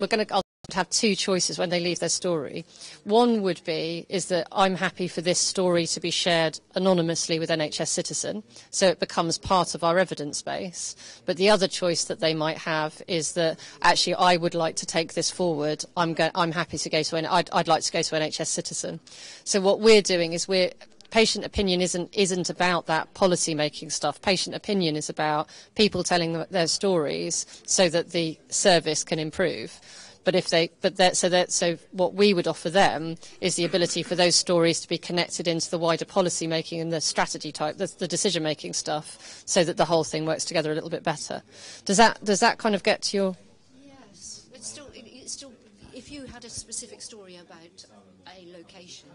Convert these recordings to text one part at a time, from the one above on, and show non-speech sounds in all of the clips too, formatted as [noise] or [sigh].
we're going to have two choices when they leave their story. One would be is that I'm happy for this story to be shared anonymously with NHS Citizen, so it becomes part of our evidence base. But the other choice that they might have is that actually I would like to take this forward. I'm go- I'm happy to go to I'd, I'd like to go to NHS Citizen. So what we're doing is we're patient opinion isn't isn't about that policy making stuff. Patient opinion is about people telling their stories so that the service can improve. But if they, but that, so that, so what we would offer them is the ability for those stories to be connected into the wider policy making and the strategy type, the, the decision making stuff, so that the whole thing works together a little bit better. Does that, does that kind of get to your? Yes, it's still, it's still, if you had a specific story about a location,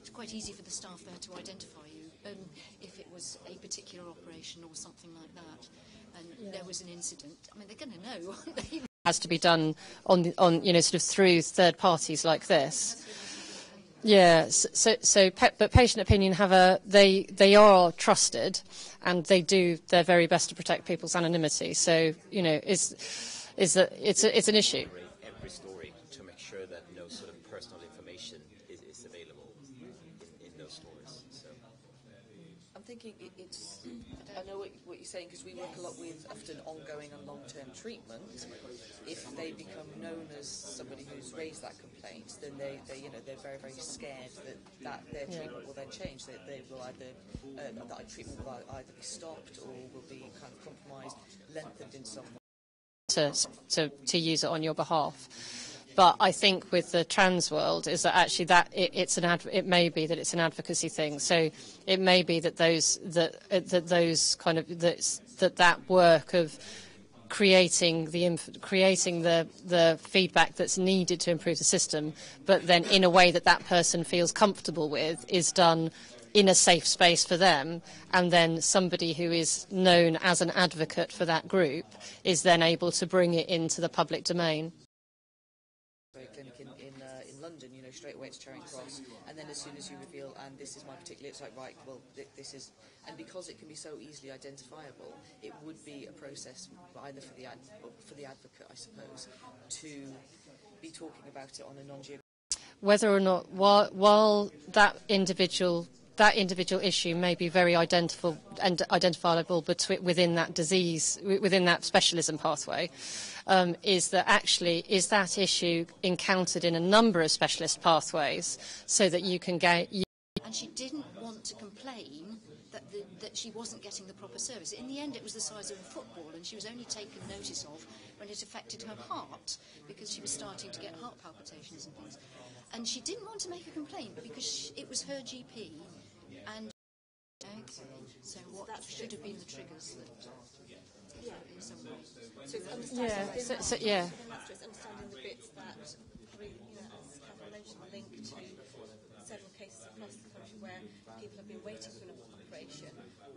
it's quite easy for the staff there to identify you. Um, if it was a particular operation or something like that, and yeah. there was an incident, I mean, they're going to know, [laughs] aren't they? has to be done on, on you know, sort of through third parties like this. Yeah, so, so but patient opinion have a they they are trusted, and they do their very best to protect people's anonymity. So you know, is is that it's a, it's an issue. Every story to make sure that no sort of personal information is, is available in, in those stories. So. I'm thinking it's. I know what, what you're saying because we work a lot with often ongoing and long-term treatment if they become known as somebody who's raised that complaint, then they, they you know, they're very, very scared that, that their treatment will then change. That they will either, uh, that treatment will either be stopped or will be kind of compromised, lengthened in some way. To, to, to use it on your behalf. But I think with the trans world is that actually that it, it's an adv- it may be that it's an advocacy thing. So it may be that those that uh, that those kind of that that that work of creating the creating the the feedback that's needed to improve the system, but then in a way that that person feels comfortable with is done in a safe space for them, and then somebody who is known as an advocate for that group is then able to bring it into the public domain. Clinic in, in, uh, in London, you know, straight away it's Charing Cross, and then as soon as you reveal, and this is my particular, it's like right, well, th- this is and because it can be so easily identifiable, it would be a process either for the ad- for the advocate, I suppose, to be talking about it on a non-geographic. Whether or not, while, while that individual that individual issue may be very identifiable and identifiable between, within that disease, within that specialism pathway, um, is that actually is that issue encountered in a number of specialist pathways, so that you can get. and she didn't want to complain that she wasn't getting the proper service. In the end, it was the size of a football, and she was only taken notice of when it affected her heart because she was starting to get heart palpitations and things. And she didn't want to make a complaint because she, it was her GP, and okay, so what that should have been the triggers that. Yeah, in some way. So yeah, so, so, yeah. understanding the bits that, you know, as Catherine mentioned, link to several cases across the country where people have been waiting for an operation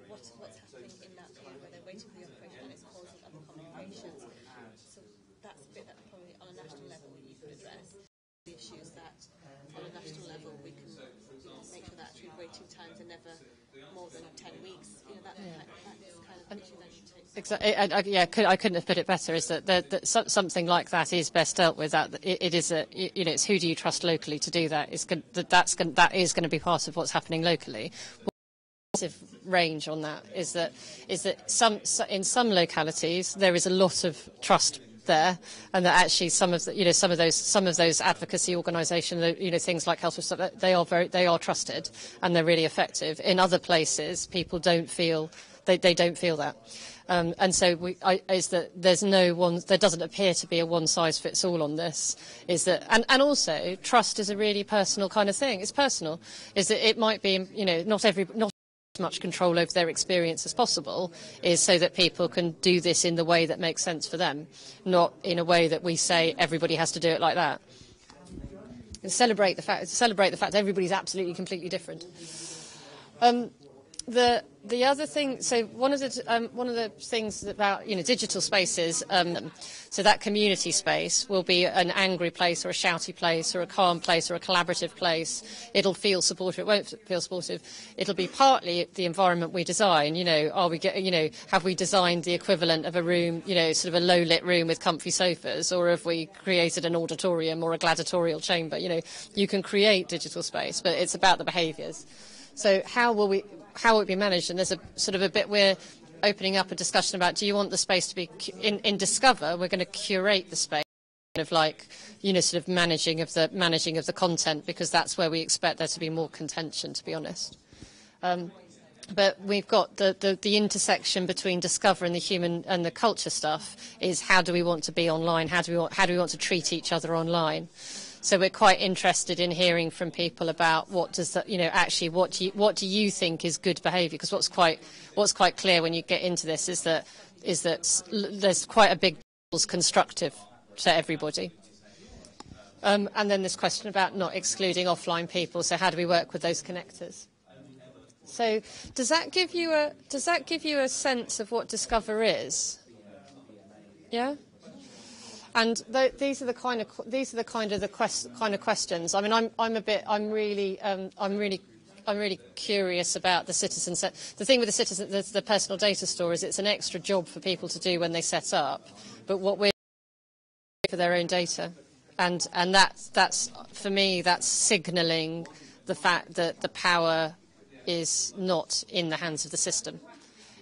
what's, what's happening in that period where they're waiting for the operation and it's causing other complications. So that's a bit that probably on a national level you could address. The issue is that on a national level we can make sure that actually waiting times are never more than 10 weeks. You know, that, yeah. that, that's kind of issue that. Exactly. I, I, yeah, I couldn't have put it better. Is that, that, that something like that is best dealt with? That it, it is a, you know, it's who do you trust locally to do that? That that's that is going to be part of what's happening locally range on that is that is that some in some localities there is a lot of trust there, and that actually some of the, you know some of those some of those advocacy organisations, you know things like Health they are very they are trusted and they're really effective. In other places, people don't feel they, they don't feel that. Um, and so we, I, is that there's no one, there doesn't appear to be a one size fits all on this. Is that, and, and also trust is a really personal kind of thing. It's personal. Is that it might be, you know, not every, not much control over their experience as possible is so that people can do this in the way that makes sense for them, not in a way that we say everybody has to do it like that. And celebrate the fact, celebrate the fact everybody's absolutely completely different. Um, the the other thing, so one of the um, one of the things about you know digital spaces, um, so that community space will be an angry place or a shouty place or a calm place or a collaborative place. It'll feel supportive. It won't feel supportive. It'll be partly the environment we design. You know, are we get, you know have we designed the equivalent of a room, you know, sort of a low lit room with comfy sofas, or have we created an auditorium or a gladiatorial chamber? You know, you can create digital space, but it's about the behaviours. So how will we how it be managed? And there's a sort of a bit we're opening up a discussion about. Do you want the space to be in, in Discover? We're going to curate the space. Kind of like you know, sort of managing of the managing of the content because that's where we expect there to be more contention. To be honest, um, but we've got the, the, the, intersection between discover and the human and the culture stuff is how do we want to be online? How do we want, how do we want to treat each other online? So we're quite interested in hearing from people about what does that, you know, actually what do you, what do you think is good behaviour? Because what's quite what's quite clear when you get into this is that is that there's quite a big constructive to everybody. Um, and then this question about not excluding offline people. So how do we work with those connectors? So does that give you a does that give you a sense of what Discover is? Yeah. And th- these are the kind of these are the kind of the quest- kind of questions. I mean, I'm I'm a bit I'm really um, I'm really I'm really curious about the citizen set. The thing with the citizen the, the personal data store is it's an extra job for people to do when they set up, but what we're doing for their own data, and and that's that's for me that's signalling the fact that the power is not in the hands of the system.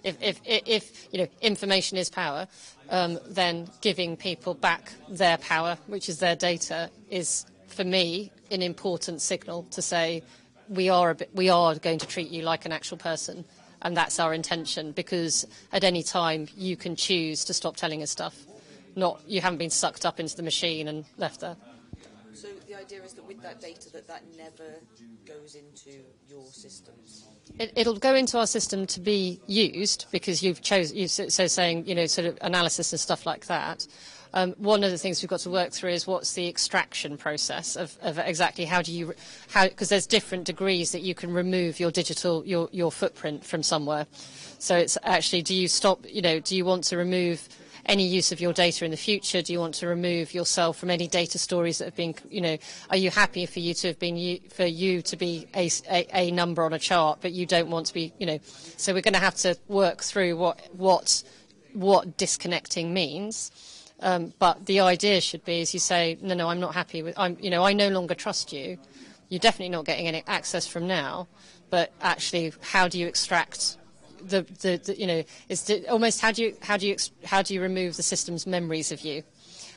If, if, if you know, information is power, um, then giving people back their power, which is their data, is for me an important signal to say we are bit, we are going to treat you like an actual person, and that's our intention. Because at any time you can choose to stop telling us stuff. Not you haven't been sucked up into the machine and left there. So the idea is that with that data, that that never goes into your systems. It, will go into our system to be used because you've chosen. so saying you know sort of analysis and stuff like that. Um, one of the things we've got to work through is what's the extraction process of, of exactly how do you how because there's different degrees that you can remove your digital your your footprint from somewhere. So it's actually do you stop you know do you want to remove any use of your data in the future? Do you want to remove yourself from any data stories that have been, you know, are you happy for you to have been, for you to be a, a, a number on a chart, but you don't want to be, you know, so we're going to have to work through what, what, what disconnecting means. Um, but the idea should be, as you say, no, no, I'm not happy with, I'm, you know, I no longer trust you. You're definitely not getting any access from now. But actually, how do you extract the, the, the you know, it's almost how do you how do you how do you remove the system's memories of you,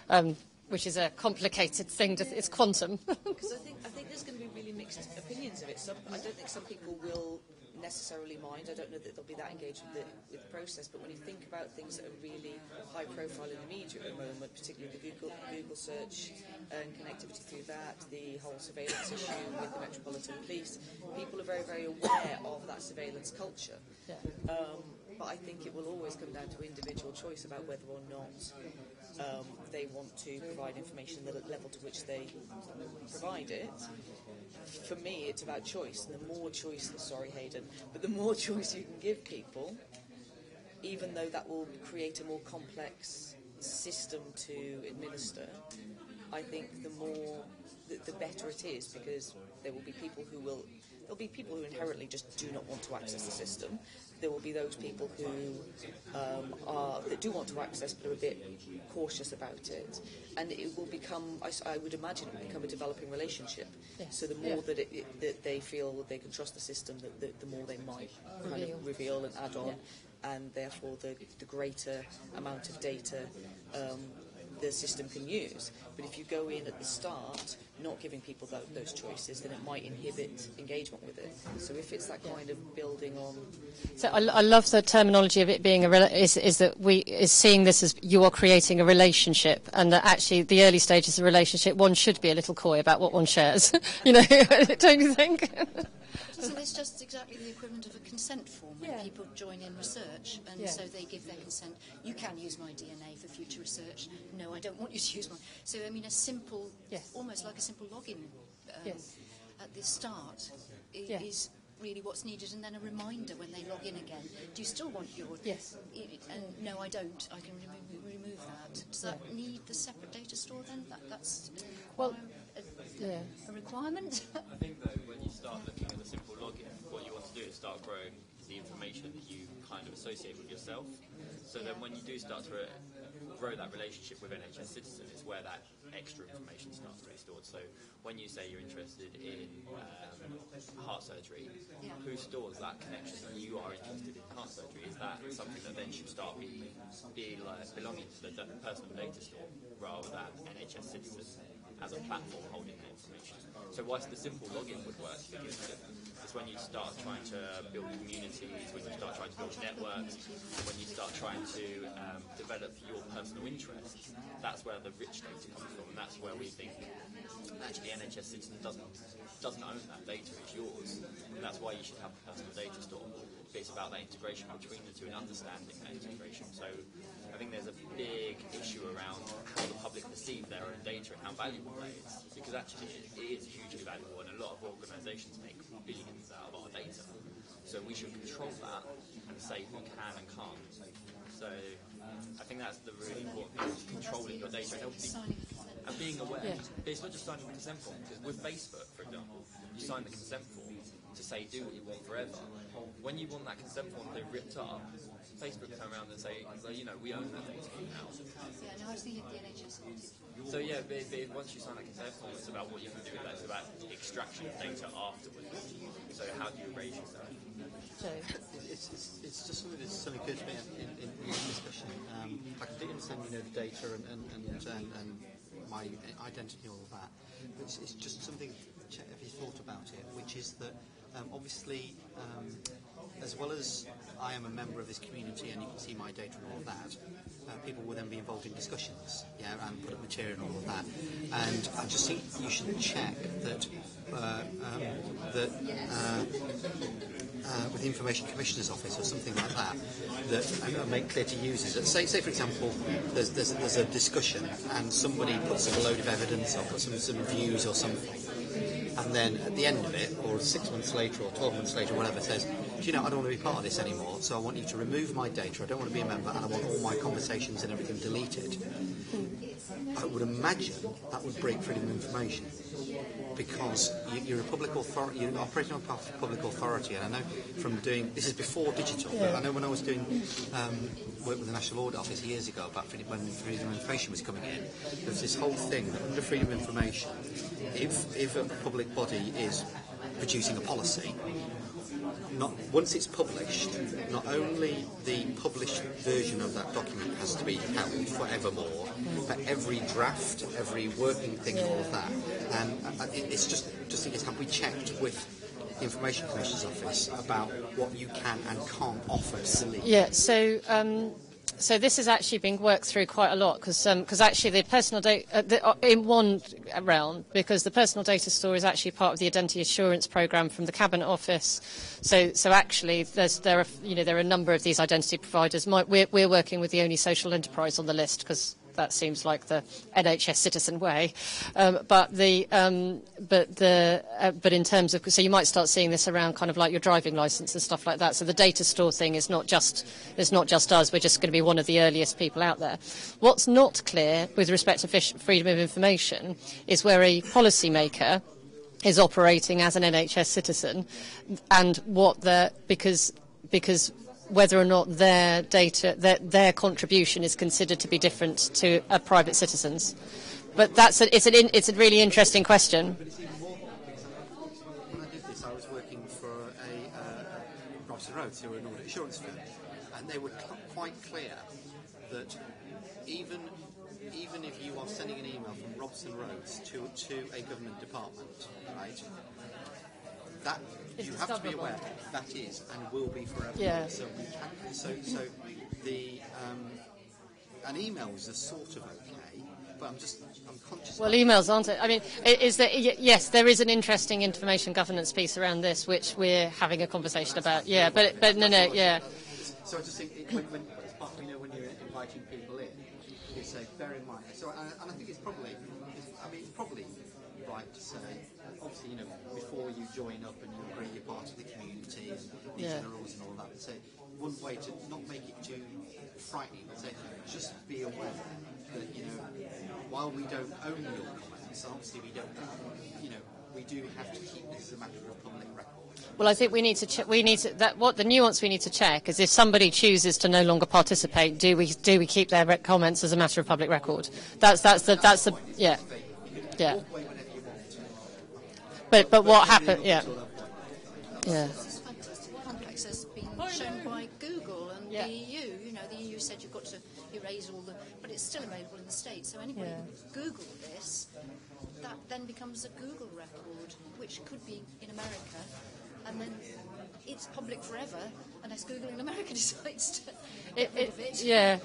um, which is a complicated thing. To, it's quantum. [laughs] Because I think I think there's going to be really mixed opinions of it. Some, I don't think some people will necessarily mind. I don't know that they'll be that engaged with the, with the process, but when you think about things that are really high profile in the media at the moment, particularly the Google, Google search and connectivity through that, the whole surveillance issue with the Metropolitan Police, people are very, very aware of that surveillance culture. Um, but I think it will always come down to individual choice about whether or not um, they want to provide information at the level to which they provide it for me, it's about choice. And the more choice, sorry, Hayden, but the more [laughs] choice you can give people, even though that will create a more complex system to administer, I think the more, the, the better it is because there will be people who will there'll be people who inherently just do not want to access the system, there will be those people who um, are that do want to access but are a bit cautious about it, and it will become. I, I would imagine it will become a developing relationship. Yes. So the more yeah. that, it, it, that they feel that they can trust the system, that the, the more they might kind of reveal and add on, yeah. and therefore the the greater amount of data. Um, the system can use. But if you go in at the start not giving people that, those choices, then it might inhibit engagement with it. So if it's that kind of building on. So I, I love the terminology of it being a is, is that we is seeing this as you are creating a relationship, and that actually the early stages of a relationship one should be a little coy about what one shares. [laughs] you know, [laughs] don't you think? So it's just exactly the equivalent of a consent form when yeah. people join in research and yeah. so they give their consent. You can use my DNA for future research. No, I don't want you to use mine. So, I mean, a simple, yes. almost like a simple login um, yes. at the start yes. is really what's needed, and then a reminder when they log in again. Do you still want your? Yes. And no, I don't. I can remove, remove that. Does that need the separate data store then? That, that's Well, a, yeah. a requirement. [laughs] I think though, when you start looking at the simple login, what you want to do is start growing the information that you kind of associate with yourself. So then when you do start to uh, grow that relationship with NHS Citizen, it's where that extra information starts to be stored. So when you say you're interested in um, heart surgery, Yeah. who stores that connection that you are interested in heart surgery? Is that something that then should start be, be like belonging to the personal data store rather than NHS Citizen as a platform holding the information? So whilst the simple login would work to begin with, it's when you start trying to build communities, when you start trying to build networks, when you start trying to um, develop your personal interests, that's where the rich data comes from, and that's where we think actually NHS Citizen doesn't doesn't own that data, it's yours. And that's why you should have a personal data store. But it's about that integration between the two and understanding that integration. So I think there's a big issue around how the public perceive their own data and how valuable that is. Because actually it, is hugely valuable and a lot of organisations make billions out of our data. So we should control that and say who can and can't. So I think that's the really important thing, controlling your data and obviously Signing a consent. and being aware. Yeah. But it's not just signing the consent form, because with Facebook, for example, you sign the consent form to say do what you want forever. When you want that consent form to be ripped up, Facebook turn around and say, so, you know, we own that data now. Yeah, no, I was thinking the NHS. article. So yeah, but, but once you sign that consent form, it's about what you can do with that. It's about extraction of data afterwards. So how do you erase yourself? So, It's, it's, it's just something that's something occurred to me in, in, in this discussion. Um, I completely understand, you know, the data and, and, and, and, and my identity and all of that. But it's, it's just something, check if you thought about it, which is that um, obviously, um, as well as I am a member of this community and you can see my data and all of that, uh, people will then be involved in discussions, yeah, and put up material and all of that. And I just think you should check that uh, um, that uh, uh, with the Information Commissioner's Office or something like that, that and, and make clear to users. That say, say for example, there's, there's, there's a discussion and somebody puts a load of evidence or puts some, some views or something, and then at the end of it, or six months later or 12 months later, whatever, says, do you know, I don't want to be part of this anymore, so I want you to remove my data, I don't want to be a member, and I want all my conversations and everything deleted. I would imagine that would break freedom of information because you, you're a public authority, you're operating on behalf of public authority, and I know from doing this is before digital, but I know when I was doing um, work with the National Audit Office years ago about when freedom of information was coming in, there was this whole thing that under freedom of information, if if a public body is producing a policy, not once it's published, not only the published version of that document has to be held forevermore, but every draft, every working thing, all of that, and it, it's just just think, have we checked with the Information Commissioner's Office about what you can and can't offer to? Yeah, so um, so this is actually being worked through quite a lot because actually the personal data uh, uh, in one realm because the personal data store is actually part of the identity assurance program from the cabinet office. So so actually there are you know there are a number of these identity providers. My, we're we're working with the only social enterprise on the list because that seems like the NHS citizen way. Um, but the um, but the uh, but in terms of so you might start seeing this around kind of like your driving license and stuff like that. So the data store thing is not just it's not just us. We're just going to be one of the earliest people out there. What's not clear with respect to freedom of information is where a policymaker is operating as an NHS citizen and what the because because whether or not their data, their, their contribution is considered to be different to a private citizen's. But that's a, it's, an in, it's a really interesting question. When I did this, I was working for a uh, Robson Rhodes, who were an audit assurance firm, and they were quite clear that even even if you are sending an email from Robson Rhodes to to a government department, right? That It's you have to be aware that is and will be forever. Yeah. So we can, so so the um, and emails are sort of okay, but I'm just I'm conscious. Well, emails aren't it? I mean, is there, yes, there is an interesting information governance piece around this, which we're having a conversation about. Yeah, but but no, no, yeah. So I just think it, when, when, as part of, you know, when you're inviting people in, you say, bear in mind. So, and, and I think it's probably, it's, I mean, it's probably right to say, obviously, you know, before you join up and you agree you're part of the community and these Yeah. are the rules and all that, but say one way to not make it too frightening, but say just be aware that you know while we don't own your comments, obviously we don't, you know, we do have to keep this as a matter of public record. Well, I think we need to che- we need to that what the nuance we need to check is if somebody chooses to no longer participate, do we do we keep their comments as a matter of public record? That's that's the that's the yeah yeah. But but what happened? Yeah yeah. This is fantastic complex has been shown by Google and Yeah. the EU. You know, the EU said you've got to erase all the, but it's still available in the States. So anybody Yeah. can Google this, that then becomes a Google record, which could be in America, and then it's public forever unless Google in America decides to It, get rid it, of it. yeah,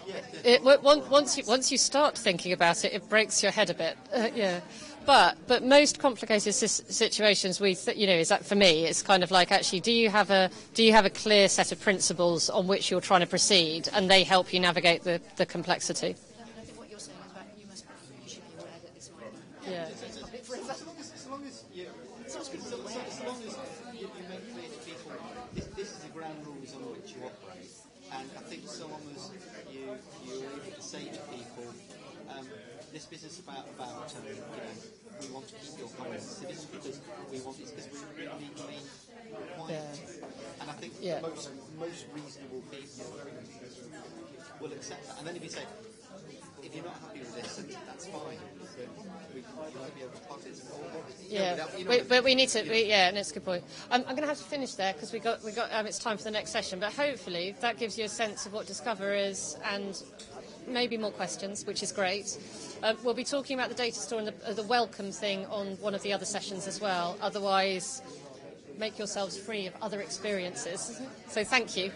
it, it, on- once you once you start thinking about it, it breaks your head a bit. Uh, yeah, but but most complicated situations, we you know, is that for me, it's kind of like actually, do you have a do you have a clear set of principles on which you're trying to proceed, and they help you navigate the, the complexity. And I think what you're saying is about you must you should be aware that this might be Yeah. public forever. As long as, as long as you, so, so, so, so long as you, you make clear to people this, this is the ground rules on which you operate, and I think so long as you you're able to say to people, um, this business about about um, you know we want to keep your comments. It isn't because we want it's because we're legally required. to. And I think Yeah. most most reasonable people will accept that. And then if you say, if you're not happy with this, then that's fine. Then we be able to participate. You know, Yeah, without- we, but we need to. We, yeah, and it's a good point. I'm, I'm going to have to finish there because we got we got um, it's time for the next session. But hopefully that gives you a sense of what Discover is and maybe more questions, which is great. Um, we'll be talking about the data store and the, uh, the welcome thing on one of the other sessions as well. Otherwise, make yourselves free of other experiences. So thank you.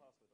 Lots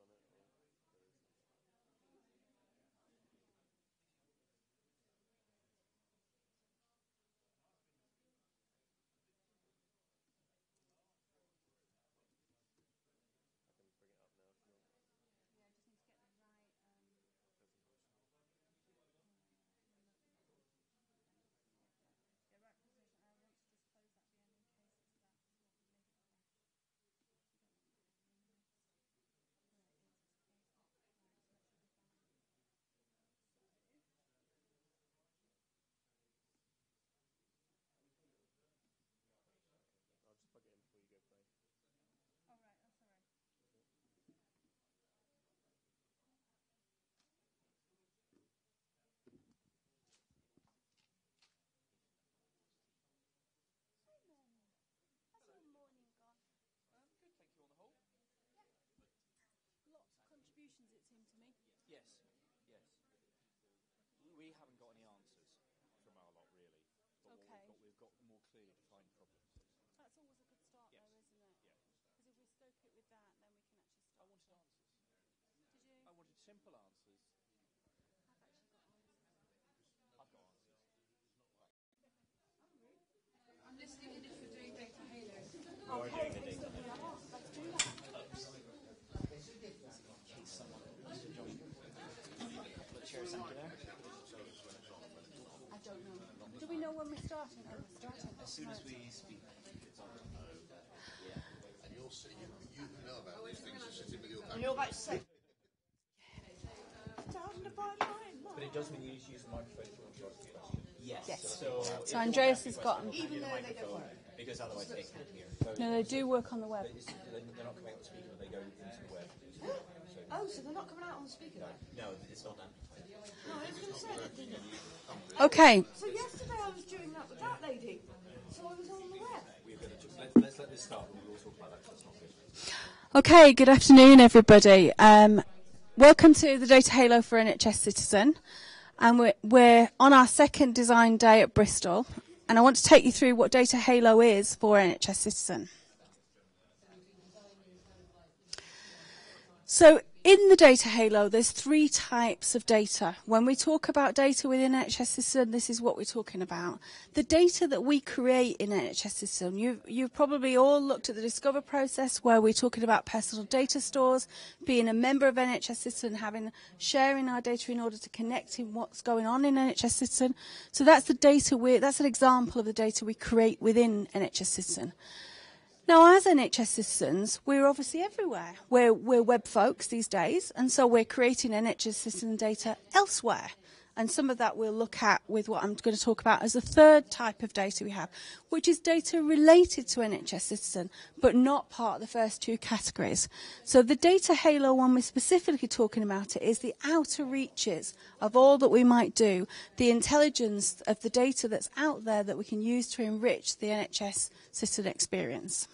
Yes, yes. We haven't got any answers from our lot, really. But what Okay. we've, got, we've got more clearly defined problems. That's always a good start, Yes. though, isn't it? Yeah. Because if we scope it with that, then we can actually start. I start. wanted answers. Did you? I wanted simple answers. I've got answers. I'm listening in if we're doing data halo. I don't know. Do we know when we're starting? Oh, we're starting. As soon as we speak. And you'll see, you, you know about oh, these things, you're sitting with your back. You're about to say. But it does mean you need to use the microphone to answer the question. Yes. Yes. So, So Andreas has got. Even though they don't work. because otherwise they can't hear. No, they do work on the web. They're they're not coming out on the speaker, they go into the web. So, [gasps] Oh, so they're not coming out on the speaker then? no, it's not amplified. Okay. So yesterday I was doing that with that lady. So I was on the web. We're going to just let, let's let this start, and we'll talk about that. That's not good. Okay, good afternoon, everybody. Um, welcome to the Data Halo for NHS Citizen. And we're, we're on our second design day at Bristol. And I want to take you through what Data Halo is for NHS Citizen. So in the data halo, there's three types of data. When we talk about data within NHS Citizen, this is what we're talking about. The data that we create in NHS Citizen, you've, you've probably all looked at the Discover process where we're talking about personal data stores, being a member of NHS Citizen, having, sharing our data in order to connect in what's going on in NHS Citizen. So that's the data we that's an example of the data we create within NHS Citizen. Now, as NHS citizens, we're obviously everywhere. We're, we're web folks these days, and so we're creating NHS citizen data elsewhere. And some of that we'll look at with what I'm going to talk about as a third type of data we have, which is data related to NHS citizen, but not part of the first two categories. So the data halo one we're specifically talking about it is the outer reaches of all that we might do, the intelligence of the data that's out there that we can use to enrich the NHS citizen experience.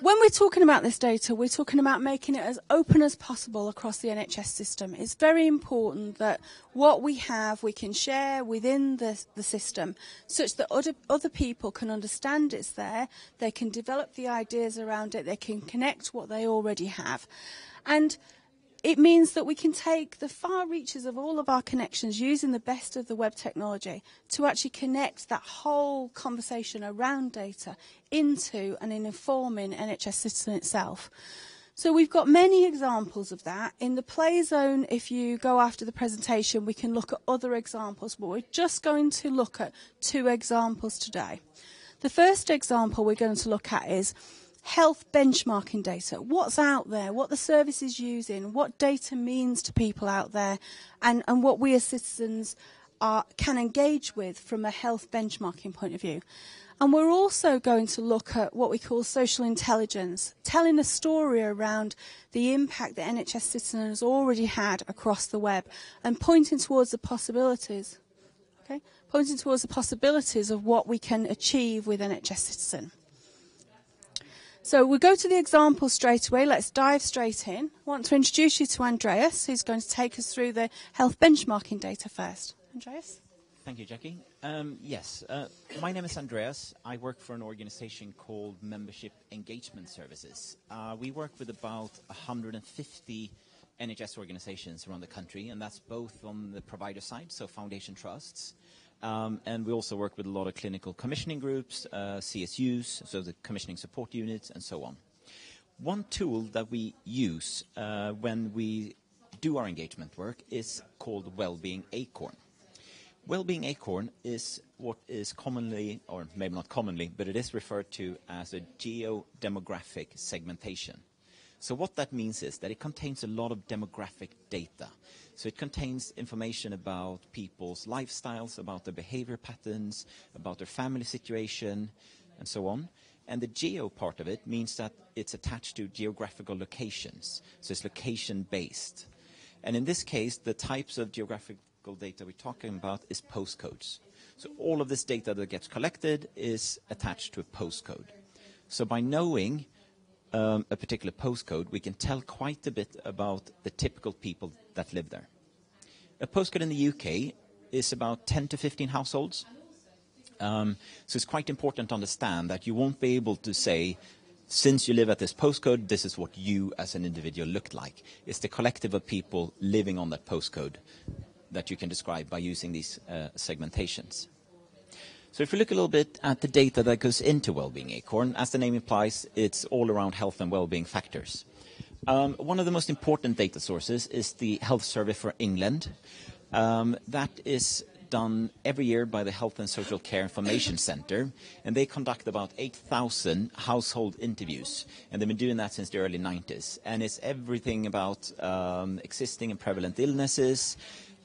When we're talking about this data, we're talking about making it as open as possible across the NHS system. It's very important that what we have we can share within the, the system such that other, other people can understand it's there, they can develop the ideas around it, they can connect what they already have. And it means that we can take the far reaches of all of our connections using the best of the web technology to actually connect that whole conversation around data into and in informing NHS Citizen itself. So we've got many examples of that. In the play zone, if you go after the presentation, we can look at other examples, but we're just going to look at two examples today. The first example we're going to look at is health benchmarking data. What's out there? What the service is using? What data means to people out there? And, and what we as citizens are, can engage with from a health benchmarking point of view. And we're also going to look at what we call social intelligence, telling a story around the impact that NHS Citizen has already had across the web and pointing towards the possibilities. Okay? Pointing towards the possibilities of what we can achieve with NHS Citizen. So we'll go to the example straight away. Let's dive straight in. I want to introduce you to Andreas, who's going to take us through the health benchmarking data first. Andreas? Thank you, Jackie. Um, yes, uh, my name is Andreas. I work for an organization called Membership Engagement Services. Uh, we work with about 150 NHS organizations around the country, and that's both on the provider side, so foundation trusts, and we also work with a lot of clinical commissioning groups, uh, CSUs, so the commissioning support units, and so on. One tool that we use uh, when we do our engagement work is called Wellbeing Acorn. Wellbeing Acorn is what is commonly, or maybe not commonly, but it is referred to as a geo-demographic segmentation. So what that means is that it contains a lot of demographic data. So it contains information about people's lifestyles, about their behavior patterns, about their family situation, and so on. And the geo part of it means that it's attached to geographical locations. So it's location based. And in this case, the types of geographical data we're talking about is postcodes. So all of this data that gets collected is attached to a postcode. So by knowing um, a particular postcode, we can tell quite a bit about the typical people that live there. A postcode in the UK is about 10 to 15 households. Um, so it's quite important to understand that you won't be able to say, since you live at this postcode, this is what you as an individual looked like. It's the collective of people living on that postcode that you can describe by using these uh, segmentations. So if we look a little bit at the data that goes into Wellbeing Acorn, as the name implies, it's all around health and well-being factors. Um, one of the most important data sources is the Health Survey for England. Um, that is done every year by the Health and Social Care Information Center, and they conduct about 8,000 household interviews, and they've been doing that since the early 90s. And it's everything about um, existing and prevalent illnesses,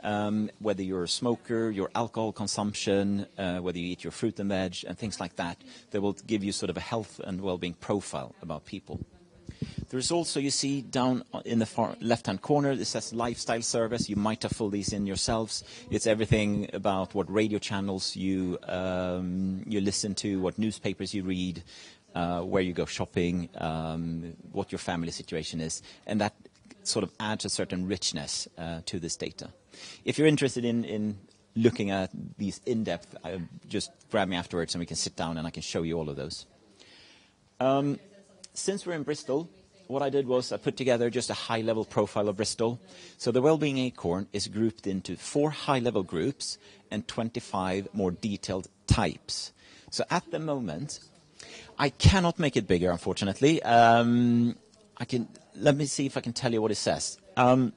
um, whether you're a smoker, your alcohol consumption, uh, whether you eat your fruit and veg, and things like that, that will give you sort of a health and well-being profile about people. There's also, you see down in the far left-hand corner, it says lifestyle service. You might have filled these in yourselves. It's everything about what radio channels you um, you listen to, what newspapers you read, uh, where you go shopping, um, what your family situation is, and that sort of adds a certain richness uh, to this data. If you're interested in, in looking at these in depth, uh, just grab me afterwards and we can sit down and I can show you all of those. Um, since we're in Bristol, what I did was I put together just a high level profile of Bristol. So the Wellbeing Acorn is grouped into four high level groups and 25 more detailed types. So at the moment, I cannot make it bigger, unfortunately. Um, I can, let me see if I can tell you what it says. Um,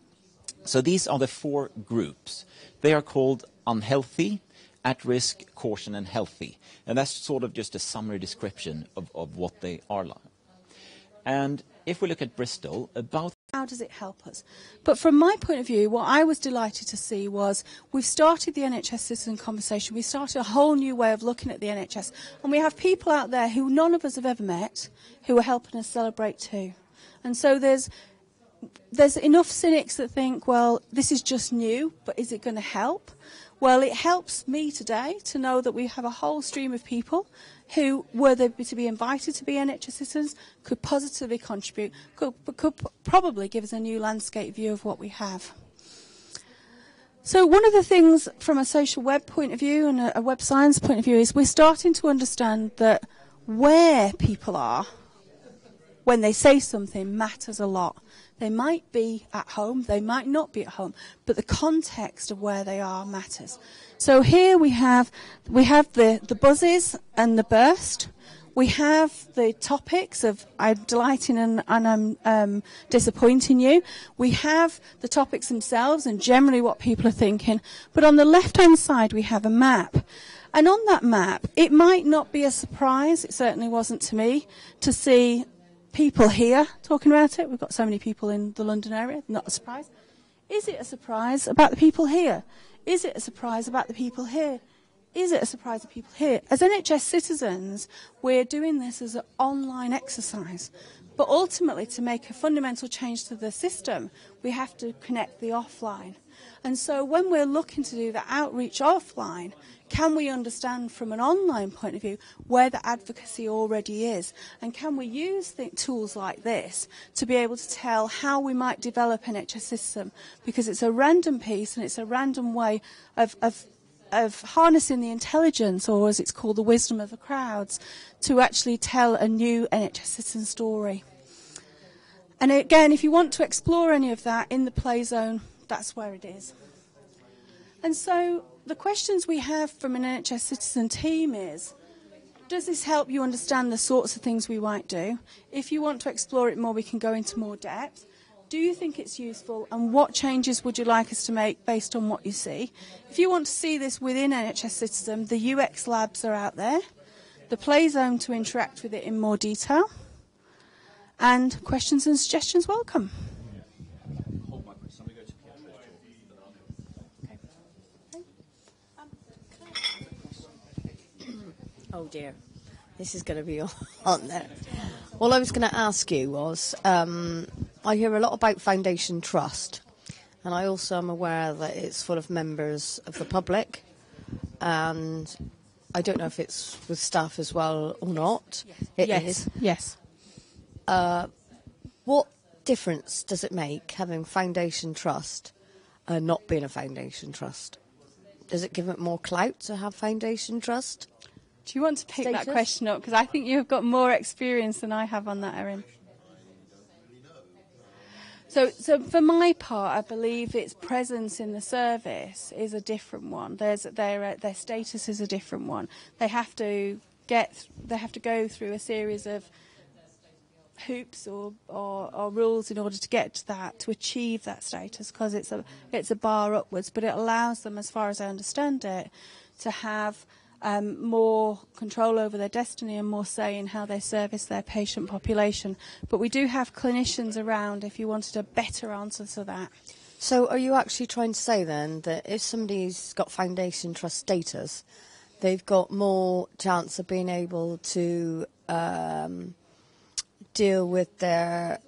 so these are the four groups. They are called unhealthy, at risk, caution, and healthy. And that's sort of just a summary description of, what they are like. And if we look at Bristol, about how does it help us? But from my point of view, what I was delighted to see was we've started the NHS citizen conversation. We started a whole new way of looking at the NHS. And we have people out there who none of us have ever met who are helping us celebrate too. And so there's there's enough cynics that think, well, this is just new, but is it going to help? Well, it helps me today to know that we have a whole stream of people who, were they to be invited to be NHS citizens, could positively contribute, could, could probably give us a new landscape view of what we have. So one of the things from a social web point of view and a, a web science point of view is we're starting to understand that where people are when they say something matters a lot. They might be at home, they might not be at home, but the context of where they are matters. So here we have we have the, the buzzes and the burst. We have the topics of I'm delighting and, and I'm um, disappointing you. We have the topics themselves and generally what people are thinking. But on the left hand side, we have a map. And on that map, it might not be a surprise, it certainly wasn't to me, to see people here talking about it. We've got so many people in the London area, not a surprise. Is it a surprise about the people here? Is it a surprise about the people here? Is it a surprise of people here? As NHS citizens, we're doing this as an online exercise. But ultimately, to make a fundamental change to the system, we have to connect the offline. And so when we're looking to do the outreach offline, can we understand from an online point of view where the advocacy already is? And can we use tools like this to be able to tell how we might develop an NHS system? Because it's a random piece and it's a random way of, of of harnessing the intelligence, or as it's called, the wisdom of the crowds, to actually tell a new NHS citizen story. And again, if you want to explore any of that in the play zone, that's where it is. And so the questions we have from an NHS citizen team is does this help you understand the sorts of things we might do? If you want to explore it more, we can go into more depth. Do you think it's useful, and what changes would you like us to make based on what you see? If you want to see this within NHS Citizen, the UX labs are out there, the play zone to interact with it in more detail, and questions and suggestions welcome. Hold my question. I'm going to go to Pietro. Oh dear, this is going to be [laughs] on there. All I was going to ask you was, um, I hear a lot about Foundation Trust, and I also am aware that it's full of members of the public, and I don't know if it's with staff as well or not. It yes, is. yes. Uh, what difference does it make having Foundation Trust and not being a Foundation Trust? Does it give it more clout to have Foundation Trust? Do you want to pick that question up? Because I think you've got more experience than I have on that, Erin. So, so for my part, I believe its presence in the service is a different one. There's their their status is a different one. They have to get they have to go through a series of hoops or, or, or rules in order to get to that to achieve that status because it's a it's a bar upwards, but it allows them, as far as I understand it, to have um, more control over their destiny and more say in how they service their patient population. But we do have clinicians around if you wanted a better answer to that. So, are you actually trying to say then that if somebody's got Foundation Trust status, they've got more chance of being able to um, deal with their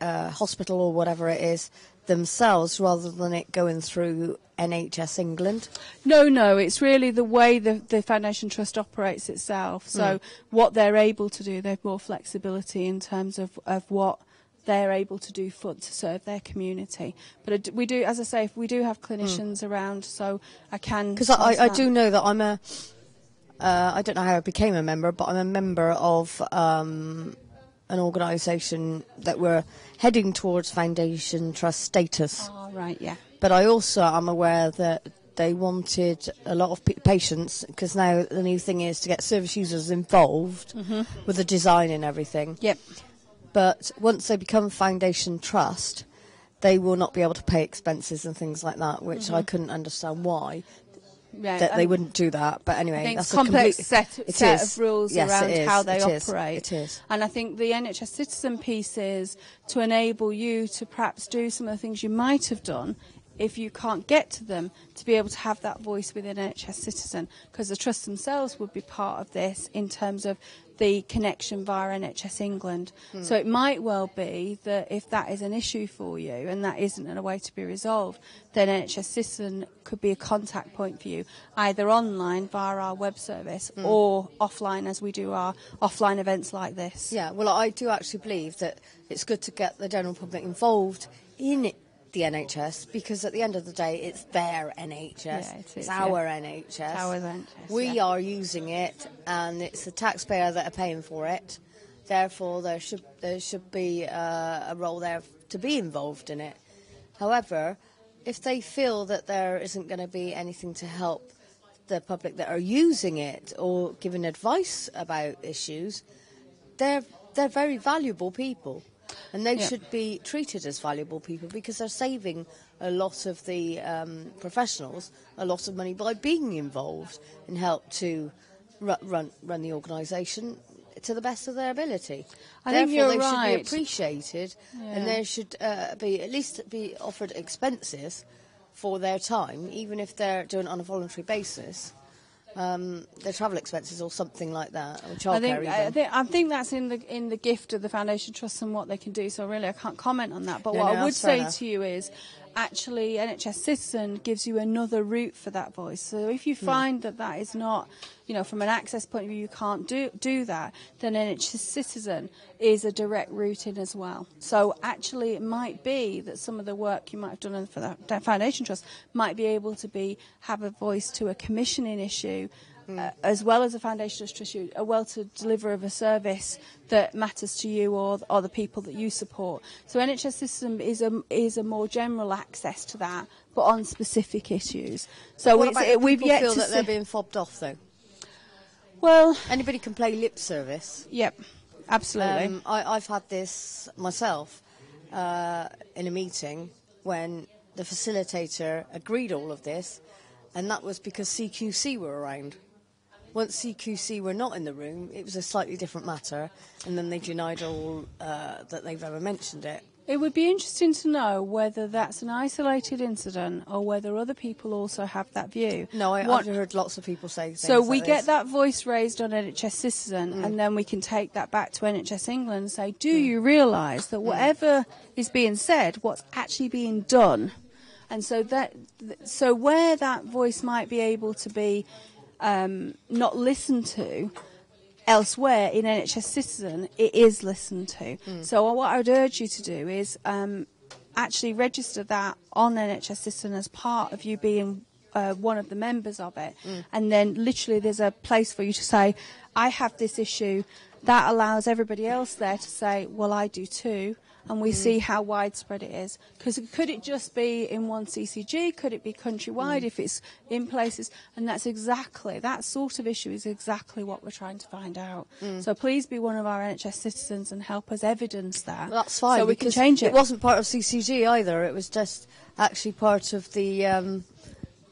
uh, hospital or whatever it is themselves rather than it going through NHS England? No, no, it's really the way the, the Foundation Trust operates itself. So Mm. what they're able to do, they've more flexibility in terms of, of what they're able to do for to serve their community. But we do, as I say, we do have clinicians around, so I can. Because I, I do know that I'm a. Uh, I don't know how I became a member, but I'm a member of um, an organisation that we're heading towards Foundation Trust status. Oh, right, yeah. But I also am aware that they wanted a lot of p- patients because now the new thing is to get service users involved Mhm. with the design and everything. Yep. But once they become Foundation Trust, they will not be able to pay expenses and things like that, which I Mhm. couldn't understand why. Yeah, that they wouldn't do that, but anyway, that's complex a complete, set, it set is. of rules Yes, around is. how they It is. operate. It is. And I think the NHS citizen piece is to enable you to perhaps do some of the things you might have done if you can't get to them to be able to have that voice within NHS citizen because the trust themselves would be part of this in terms of the connection via NHS England. Hmm. So it might well be that if that is an issue for you and that isn't a way to be resolved, then NHS Citizen could be a contact point for you, either online via our web service Hmm. or offline as we do our offline events like this. Yeah, well, I do actually believe that it's good to get the general public involved in it, the NHS because at the end of the day, it's their NHS. Yeah, it it's our yeah. NHS. Our NHS, we yeah. are using it, and it's the taxpayer that are paying for it. Therefore, there should there should be uh, a role there to be involved in it. However, if they feel that there isn't going to be anything to help the public that are using it or giving advice about issues, they're they're very valuable people, and they Yeah. should be treated as valuable people because they're saving a lot of the um, professionals a lot of money by being involved and help to ru- run run the organisation to the best of their ability. I think Therefore, you're they should be appreciated, Yeah. and there should uh, be at least be offered expenses for their time, even if they're doing it on a voluntary basis. Um, their travel expenses or something like that, or I think. I think I think that's in the in the gift of the Foundation Trust and what they can do. So really, I can't comment on that. But No, what no, I would say enough. to you is, actually NHS Citizen gives you another route for that voice. So if you Hmm. find that that is not, you know, from an access point of view, you can't do do that, then NHS Citizen is a direct route in as well. So actually, it might be that some of the work you might have done for that that Foundation Trust might be able to be have a voice to a commissioning issue. Uh, as well as a foundation of trust issue, a well to deliver of a service that matters to you or, or the people that you support. So NHS Citizen is a is a more general access to that, but on specific issues. So what about it, we've yet feel to that they're being fobbed off though. Well, anybody can play lip service. Yep, absolutely. Um, I, I've had this myself uh, in a meeting when the facilitator agreed all of this, and that was because CQC were around. Once CQC were not in the room, it was a slightly different matter, and then they denied all uh, that they've ever mentioned it. It would be interesting to know whether that's an isolated incident or whether other people also have that view. No, I, I've heard lots of people say things So we like get this. that voice raised on NHS Citizen, Mm. and then we can take that back to NHS England and say, do Mm. you realise that whatever is being said, what's actually being done, and so that, so where that voice might be able to be um, not listened to. Elsewhere in NHS Citizen, it is listened to. Mm. So what I would urge you to do is um, actually register that on NHS Citizen as part of you being uh, one of the members of it. Mm. And then literally there's a place for you to say, I have this issue. That allows everybody else there to say, well, I do too. And we see how widespread it is. Because could it just be in one CCG? Could it be countrywide if it's in places? And that's exactly, that sort of issue is exactly what we're trying to find out. Mm. So please be one of our NHS citizens and help us evidence that. Well, that's fine. So we can change it. It wasn't part of CCG either. It was just actually part of the um,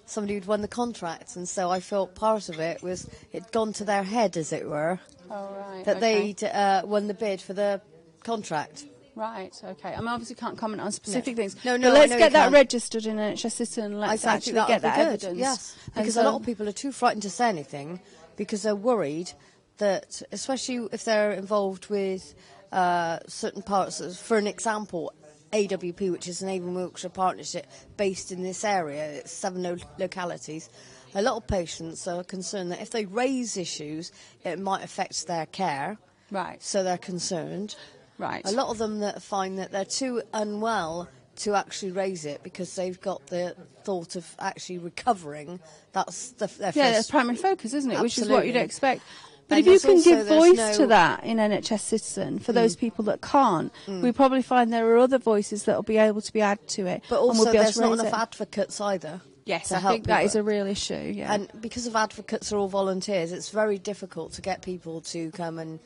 somebody who'd won the contract, and so I felt part of it was it'd gone to their head, as it were, Oh, right. that okay. they'd uh, won the bid for the contract. Right, okay. I mean, obviously can't comment on specific No. things. No, but no, I let's get that registered in NHS Citizen and let's I actually get that evidence. Yes, And because so- a lot of people are too frightened to say anything because they're worried that, especially if they're involved with uh, certain parts. For an example, AWP, which is an Avon Wiltshire partnership based in this area, it's seven lo- localities. A lot of patients are concerned that if they raise issues, it might affect their care. Right. So they're concerned. Right. A lot of them that find that they're too unwell to actually raise it because they've got the thought of actually recovering. That's the, their yeah, first that's primary focus, isn't it? Which is what you'd expect. But And if you can give voice no- to that in NHS Citizen for those Mm. people that can't, Mm. we probably find there are other voices that will be able to be added to it. But and also, we'll be able there's not enough it. advocates either. Yes, I think that is a real issue. Yeah. And because of advocates are all volunteers, it's very difficult to get people to come and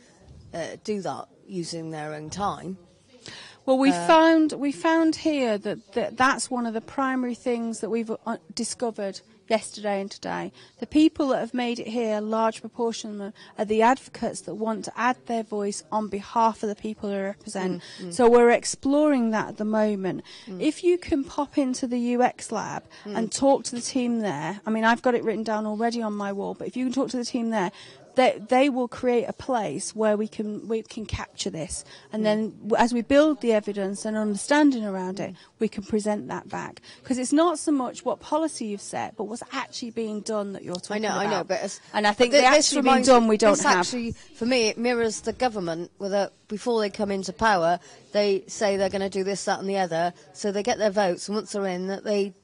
uh, do that using their own time. Well, we Uh, found we found here that, that that's one of the primary things that we've uh, discovered yesterday and today. The people that have made it here, a large proportion of them, are the advocates that want to add their voice on behalf of the people they represent. Mm, mm. So we're exploring that at the moment. Mm. If you can pop into the UX lab Mm. and talk to the team there, I mean, I've got it written down already on my wall, but if you can talk to the team there, they, they will create a place where we can we can capture this, and then as we build the evidence and understanding around it, we can present that back. Because it's not so much what policy you've set, but what's actually being done that you're I talking know, about. I know, but and I think but the this actually being done we don't have. Actually, for me, it mirrors the government. With a, before they come into power, they say they're going to do this, that, and the other. So they get their votes, and once they're in, that they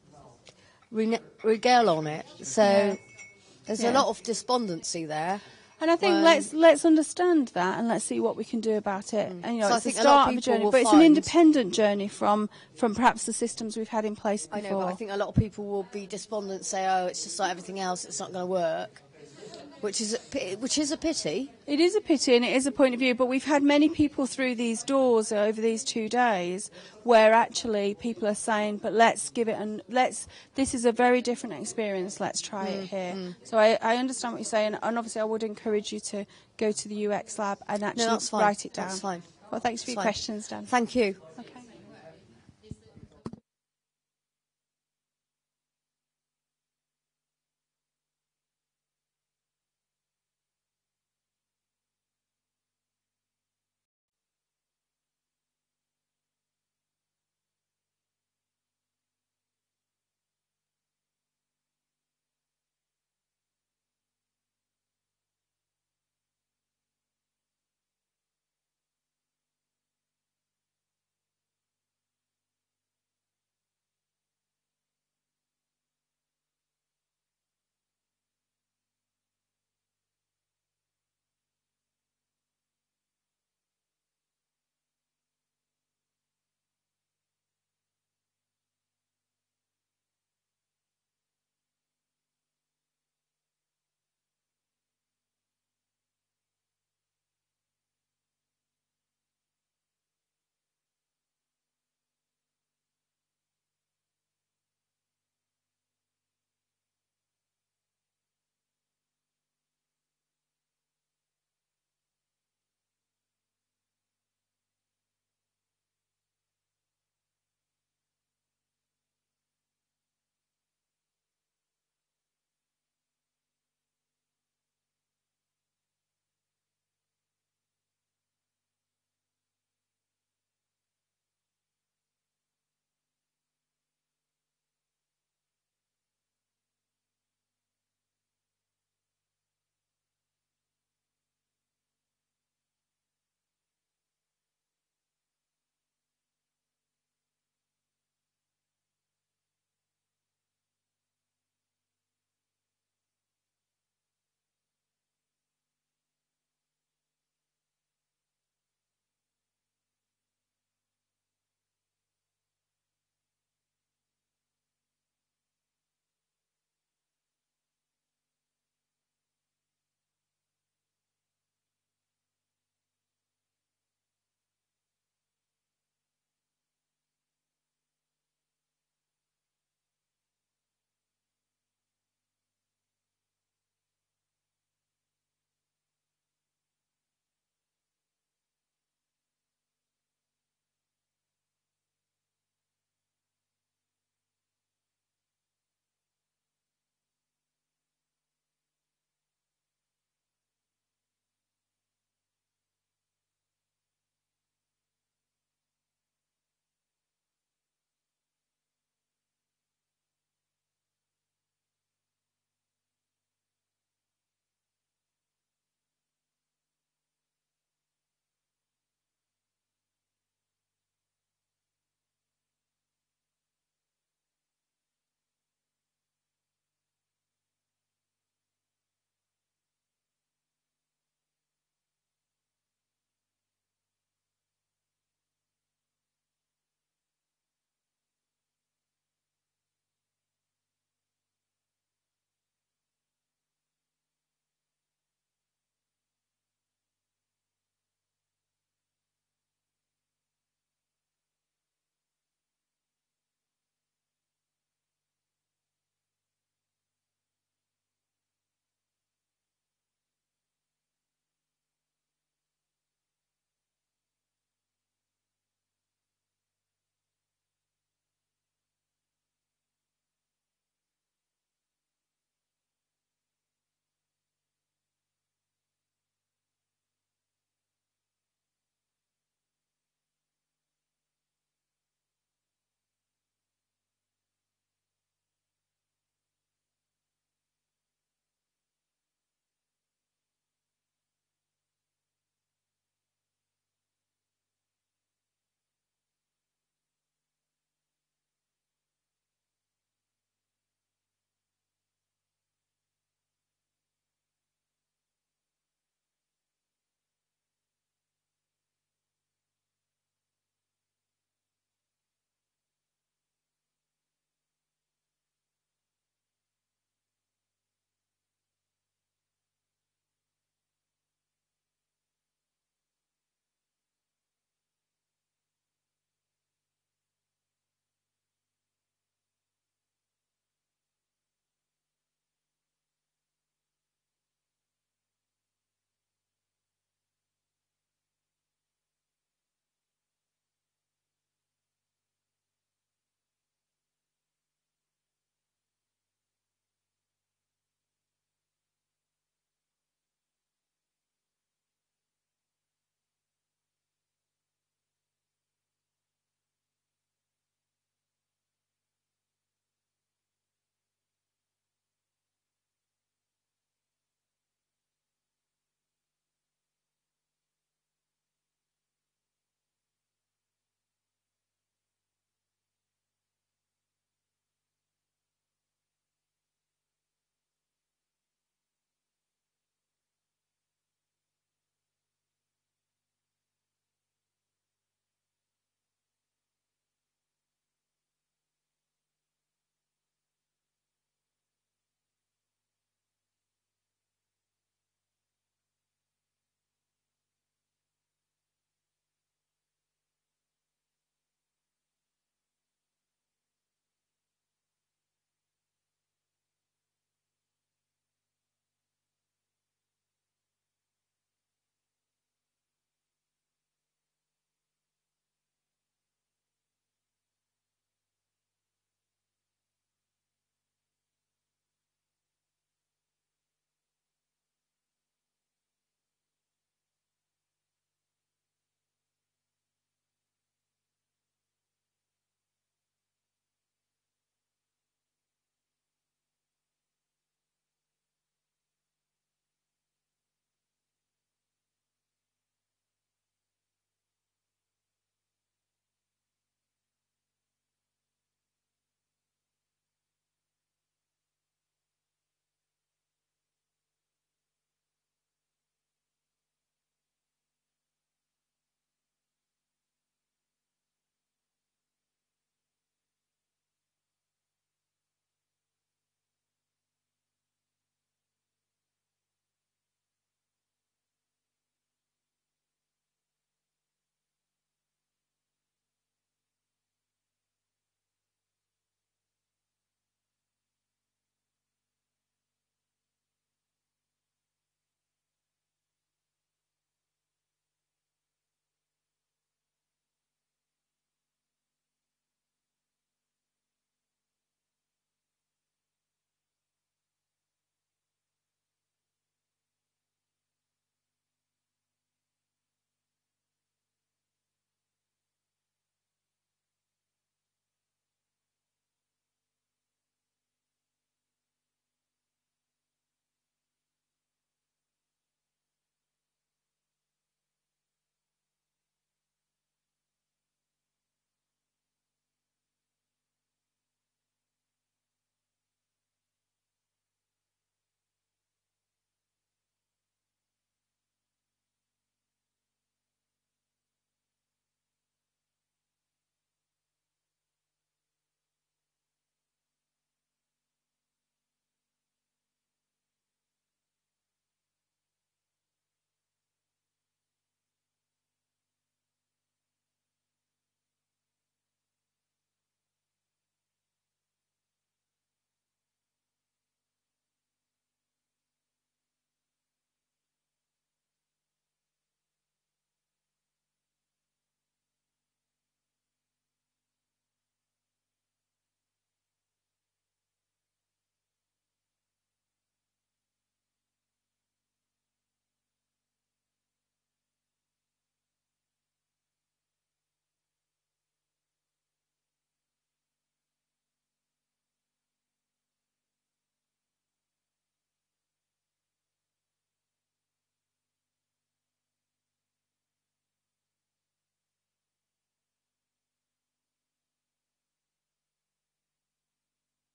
rene- regale on it. So Yeah. there's Yeah. a lot of despondency there. And I think let's let's understand that and let's see what we can do about it. And you know, Mm. So it's the think a of start of a journey, but it's an independent journey from from perhaps the systems we've had in place before. I know, but I think a lot of people will be despondent, say, "Oh, it's just like everything else; it's not going to work," which is a, which is a pity. It is a pity and it is a point of view, but we've had many people through these doors over these two days where actually people are saying, but let's give it and let's, this is a very different experience, let's try it Mm, here. mm. So I, I understand what you're saying and obviously I would encourage you to go to the UX lab and actually no, write it down. Well, thanks for That's your fine. questions, Dan. Thank you.